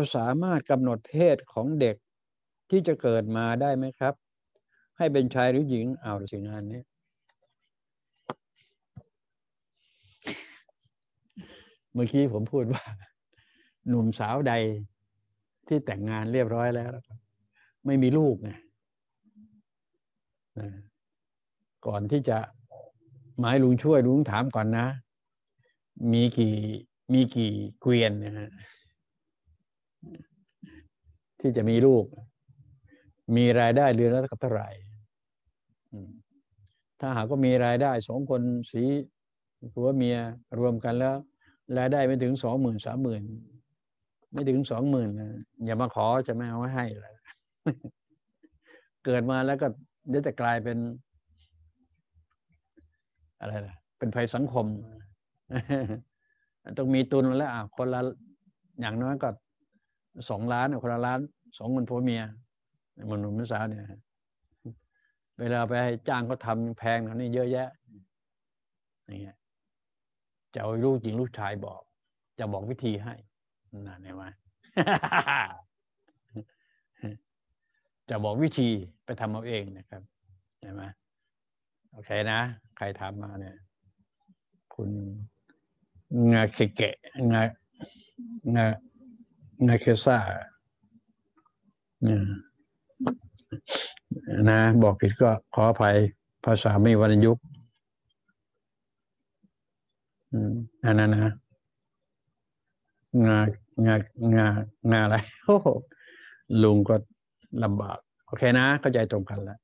ก็สามารถกำหนดเพศของเด็กที่จะเกิดมาได้ไหมครับ ให้เป็นชายหรือหญิงเอาสิงานนี้เมื่อกี้ผมพูดว่า หนุ่มสาวใดที่แต่งงานเรียบร้อยแล้ว ไม่มีลูกไงก่อนที่จะหมายลุงช่วยลุงถามก่อนนะ มีกี่มีกี่เกวียนนะฮะ ที่จะมีลูก มีรายได้เรือนละเท่าไหร่ถ้าหากก็มีรายได้สองคนสีผัวเมียรวมกันแล้ว รายได้ไม่ถึงสองหมื่นสามหมื่นไม่ถึงสองหมื่นอย่ามาขอจะไม่เอาให้เลยเกิดมาแล้วก็เดี๋ยวจะกลายเป็น อะไรล่ะเป็นภัยสังคม ต้องมีตุนแล้วอะคนละอย่างน้อยก็ สองล้านคนละล้านสองคนผัวเมียมนุษย์มิสาวเนี่ยเวลาไปให้จ้างเขาทำแพงเขานี่เยอะแยะอย่างเงี้ยจะเอาลูกจริงลูกชายบอก จะบอกวิธีให้นั่นเห็นไหมจะบอกวิธีไปทำเอาเองนะครับเห็นไหมโอเคนะ ใครทำมาเนี่ย คุณงาเคเกะงางา งาเคซ่านะ บอกผิดก็ขออภัยภาษาไม่วรรณยุกต์อันนั้นนะงางางางาอะไรโอ้ลุงก็ลำบาก โอเคนะ เข้าใจตรงกันแล้ว